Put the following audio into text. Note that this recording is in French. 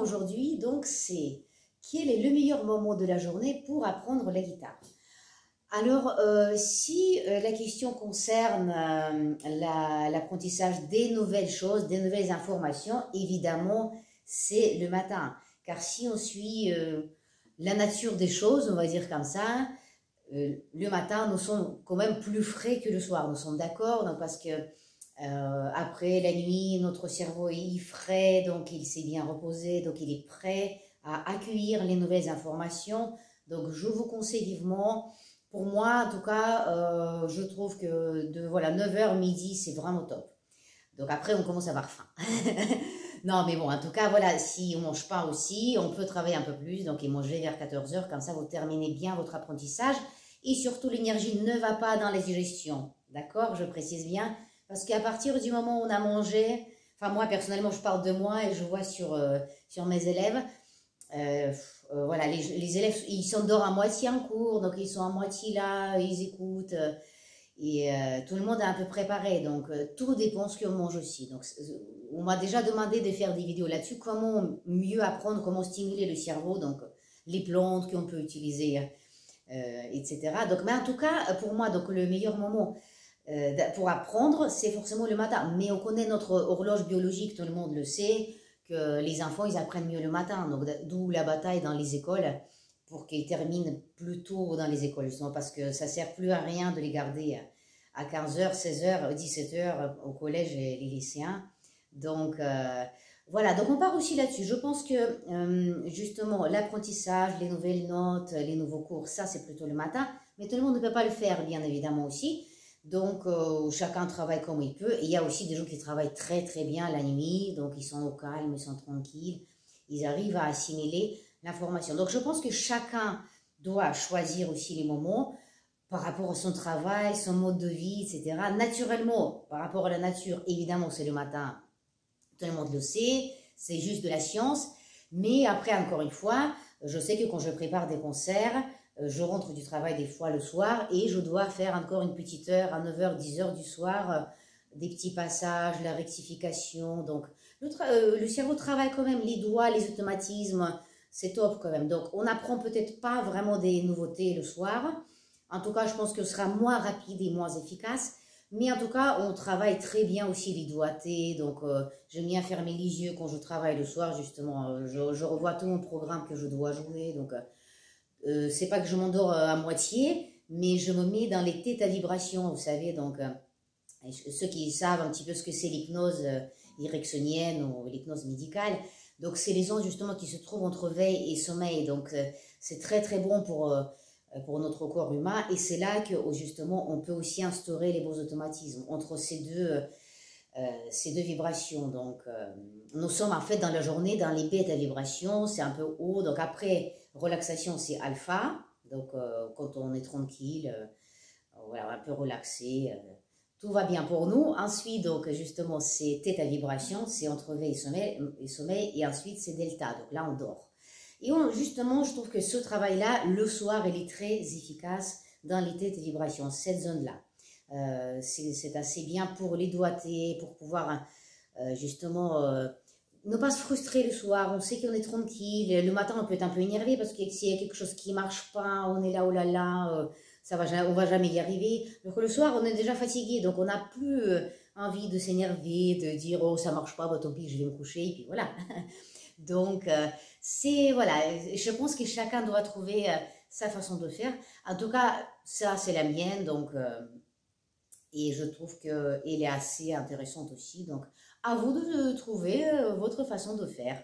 aujourd'hui, donc, c'est quel est le meilleur moment de la journée pour apprendre la guitare? Alors, euh, si euh, la question concerne euh, l'apprentissage des nouvelles choses, des nouvelles informations, évidemment, c'est le matin. Car si on suit la nature des choses, on va dire comme ça, le matin, nous sommes quand même plus frais que le soir. Nous sommes d'accord, parce que après la nuit, notre cerveau est frais, donc il s'est bien reposé, donc il est prêt à accueillir les nouvelles informations. Donc, je vous conseille vivement pour moi, en tout cas, euh, je trouve que de voilà, 9h, midi, c'est vraiment top. Donc après, on commence à avoir faim. non, mais bon, en tout cas, voilà, si on mange pas aussi, on peut travailler un peu plus, donc et manger vers 14h, comme ça, vous terminez bien votre apprentissage. Et surtout, l'énergie ne va pas dans les digestions. D'accord? Je précise bien. Parce qu'à partir du moment où on a mangé, enfin moi, personnellement, je parle de moi et je vois sur, euh, sur mes élèves, euh, euh, voilà, les, élèves, ils s'endorment à moitié en cours, donc ils sont à moitié là, ils écoutent. Et tout le monde est un peu préparé, donc tout dépend ce qu'on mange aussi. Donc, on m'a déjà demandé de faire des vidéos là-dessus, comment mieux apprendre, comment stimuler le cerveau, donc les plantes qu'on peut utiliser, etc. Donc, mais en tout cas, pour moi, donc le meilleur moment pour apprendre, c'est forcément le matin. Mais on connaît notre horloge biologique, tout le monde le sait que les enfants, ils apprennent mieux le matin. Donc, d'où la bataille dans les écoles pour qu'ils terminent plus tôt dans les écoles, parce que ça sert plus à rien de les garder à 15h, 16h, 17h au collège et les lycéens. Donc, euh, voilà, donc on part aussi là-dessus. Je pense que, euh, justement, l'apprentissage, les nouvelles notes, les nouveaux cours, ça, c'est plutôt le matin. Mais tout le monde ne peut pas le faire, bien évidemment, aussi. Donc, euh, chacun travaille comme il peut. Et il y a aussi des gens qui travaillent très, très bien la nuit. Donc, ils sont au calme, ils sont tranquilles. Ils arrivent à assimiler l'information. Donc, je pense que chacun doit choisir aussi les moments par rapport à son travail, son mode de vie, etc. Naturellement, par rapport à la nature, évidemment, c'est le matin. Tout le monde le sait. C'est juste de la science. Mais après, encore une fois, je sais que quand je prépare des concerts, je rentre du travail des fois le soir et je dois faire encore une petite heure à 9h, 10h du soir, euh, des petits passages, la rectification. Donc, le, euh, le, cerveau travaille quand même, les doigts, les automatismes, c'est top quand même. Donc, on n'apprend peut-être pas vraiment des nouveautés le soir. En tout cas, je pense que ce sera moins rapide et moins efficace. Mais en tout cas, on travaille très bien aussi les doigtés. Donc, j'aime bien fermer les yeux quand je travaille le soir, justement. je, je, revois tout mon programme que je dois jouer. Donc, euh, c'est pas que je m'endors euh, à moitié, mais je me mets dans les têtes à vibration, vous savez, donc euh, ceux qui savent un petit peu ce que c'est l'hypnose ericksonienne ou l'hypnose médicale, donc c'est les ondes justement qui se trouvent entre veille et sommeil, donc c'est très très bon pour, pour notre corps humain, et c'est là que justement on peut aussi instaurer les bons automatismes entre ces deux, ces deux vibrations. Donc nous sommes en fait dans la journée dans les bêtes à vibration, c'est un peu haut, donc après Relaxation, c'est alpha. Donc, euh, quand on est tranquille, euh, voilà, un peu relaxé, euh, tout va bien pour nous. Ensuite, donc, justement, c'est theta vibration, c'est entre veille et sommeil, et sommeil, et ensuite, c'est delta. Donc là, on dort. Et justement, je trouve que ce travail-là, le soir, il est très efficace dans les têtes vibration, cette zone-là. c'est assez bien pour les doigtés, pour pouvoir justement ne pas se frustrer le soir, on sait qu'on est tranquille, le matin on peut être un peu énervé parce que s'il y a quelque chose qui marche pas, on est là, oh là là, euh, ça va, on va jamais y arriver. Donc le soir on est déjà fatigué, donc on n'a plus euh, envie de s'énerver, de dire oh ça marche pas, bah tant pis je vais me coucher, et puis voilà. donc euh, c'est, voilà, je pense que chacun doit trouver sa façon de faire. En tout cas, ça c'est la mienne, donc, et je trouve qu'elle est assez intéressante aussi, donc à vous de trouver euh, votre façon de faire.